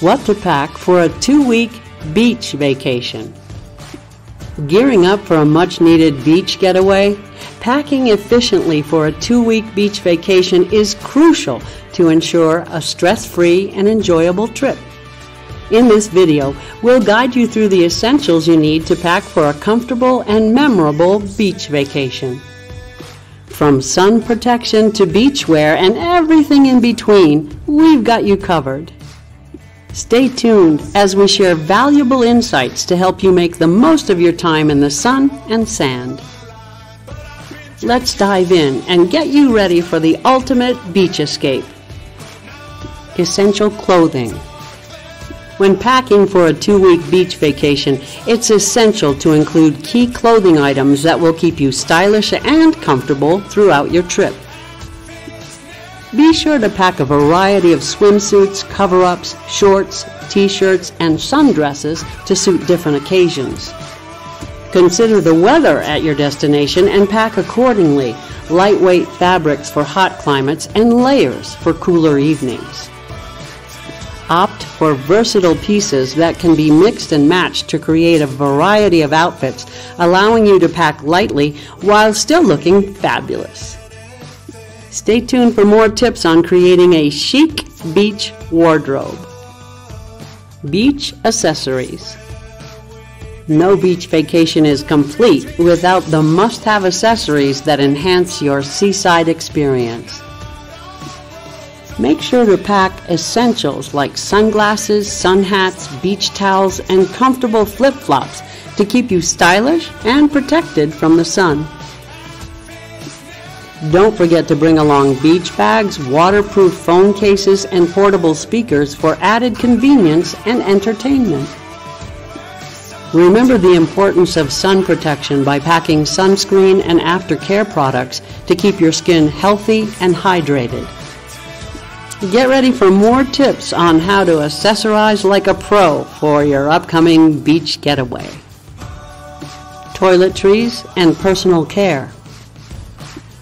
What to pack for a two-week beach vacation. Gearing up for a much-needed beach getaway? Packing efficiently for a two-week beach vacation is crucial to ensure a stress-free and enjoyable trip. In this video, we'll guide you through the essentials you need to pack for a comfortable and memorable beach vacation. From sun protection to beachwear and everything in between, we've got you covered. Stay tuned as we share valuable insights to help you make the most of your time in the sun and sand. Let's dive in and get you ready for the ultimate beach escape. Essential clothing. When packing for a two-week beach vacation, it's essential to include key clothing items that will keep you stylish and comfortable throughout your trip. Be sure to pack a variety of swimsuits, cover-ups, shorts, t-shirts, and sundresses to suit different occasions. Consider the weather at your destination and pack accordingly, lightweight fabrics for hot climates and layers for cooler evenings. Opt for versatile pieces that can be mixed and matched to create a variety of outfits, allowing you to pack lightly while still looking fabulous. Stay tuned for more tips on creating a chic beach wardrobe. Beach accessories. No beach vacation is complete without the must-have accessories that enhance your seaside experience. Make sure to pack essentials like sunglasses, sun hats, beach towels, and comfortable flip-flops to keep you stylish and protected from the sun. Don't forget to bring along beach bags, waterproof phone cases, and portable speakers for added convenience and entertainment. Remember the importance of sun protection by packing sunscreen and aftercare products to keep your skin healthy and hydrated. Get ready for more tips on how to accessorize like a pro for your upcoming beach getaway. Toiletries and personal care.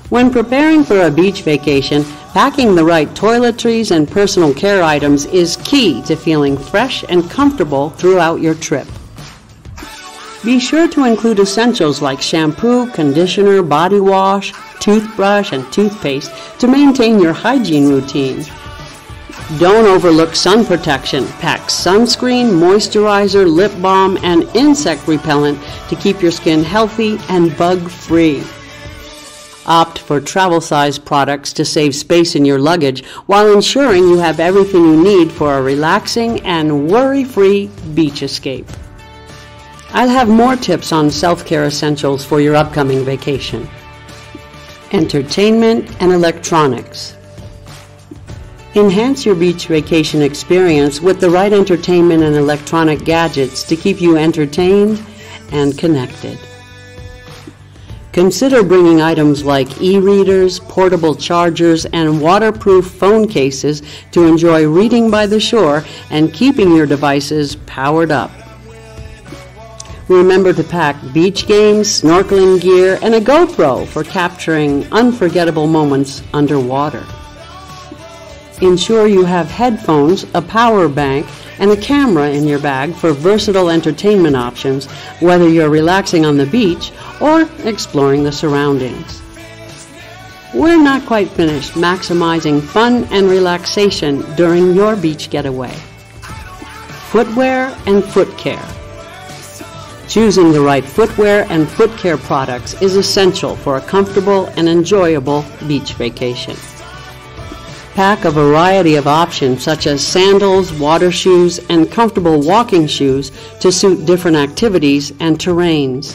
When preparing for a beach vacation, packing the right toiletries and personal care items is key to feeling fresh and comfortable throughout your trip. Be sure to include essentials like shampoo, conditioner, body wash, toothbrush, and toothpaste to maintain your hygiene routine. Don't overlook sun protection. Pack sunscreen, moisturizer, lip balm, and insect repellent to keep your skin healthy and bug free. Opt for travel size products to save space in your luggage while ensuring you have everything you need for a relaxing and worry free beach escape. I'll have more tips on self care essentials for your upcoming vacation. Entertainment and electronics. Enhance your beach vacation experience with the right entertainment and electronic gadgets to keep you entertained and connected. Consider bringing items like e-readers, portable chargers, and waterproof phone cases to enjoy reading by the shore and keeping your devices powered up. Remember to pack beach games, snorkeling gear, and a GoPro for capturing unforgettable moments underwater. Ensure you have headphones, a power bank, and a camera in your bag for versatile entertainment options, whether you're relaxing on the beach or exploring the surroundings. We're not quite finished maximizing fun and relaxation during your beach getaway. Footwear and foot care. Choosing the right footwear and foot care products is essential for a comfortable and enjoyable beach vacation. Pack a variety of options such as sandals, water shoes, and comfortable walking shoes to suit different activities and terrains.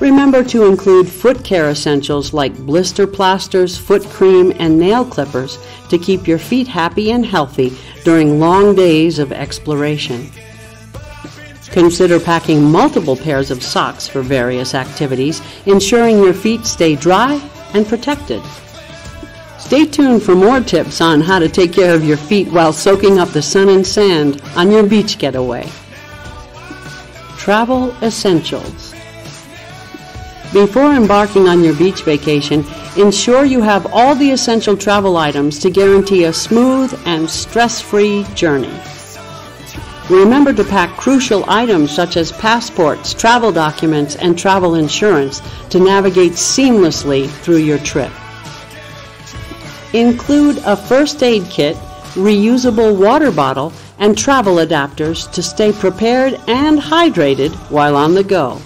Remember to include foot care essentials like blister plasters, foot cream, and nail clippers to keep your feet happy and healthy during long days of exploration. Consider packing multiple pairs of socks for various activities, ensuring your feet stay dry and protected. Stay tuned for more tips on how to take care of your feet while soaking up the sun and sand on your beach getaway. Travel Essentials Before embarking on your beach vacation, ensure you have all the essential travel items to guarantee a smooth and stress-free journey. Remember to pack crucial items such as passports, travel documents, and travel insurance to navigate seamlessly through your trip. Include a first aid kit, reusable water bottle, and travel adapters to stay prepared and hydrated while on the go.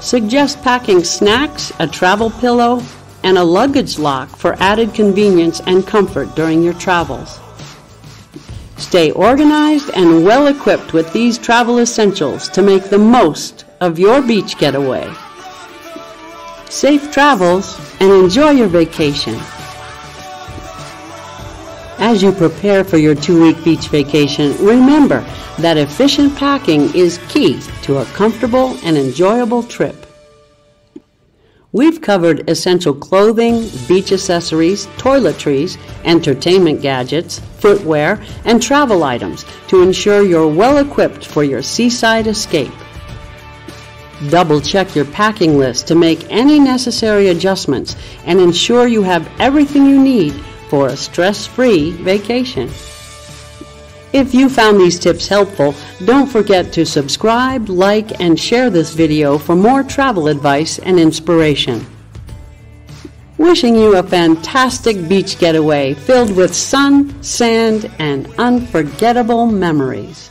Suggest packing snacks, a travel pillow, and a luggage lock for added convenience and comfort during your travels. Stay organized and well equipped with these travel essentials to make the most of your beach getaway. Safe travels and enjoy your vacation. As you prepare for your two week beach vacation, remember that efficient packing is key to a comfortable and enjoyable trip. We've covered essential clothing, beach accessories, toiletries, entertainment gadgets, footwear, and travel items to ensure you're well equipped for your seaside escape. Double check your packing list to make any necessary adjustments and ensure you have everything you need for a stress-free vacation. If you found these tips helpful, don't forget to subscribe, like, and share this video for more travel advice and inspiration. Wishing you a fantastic beach getaway filled with sun, sand, and unforgettable memories.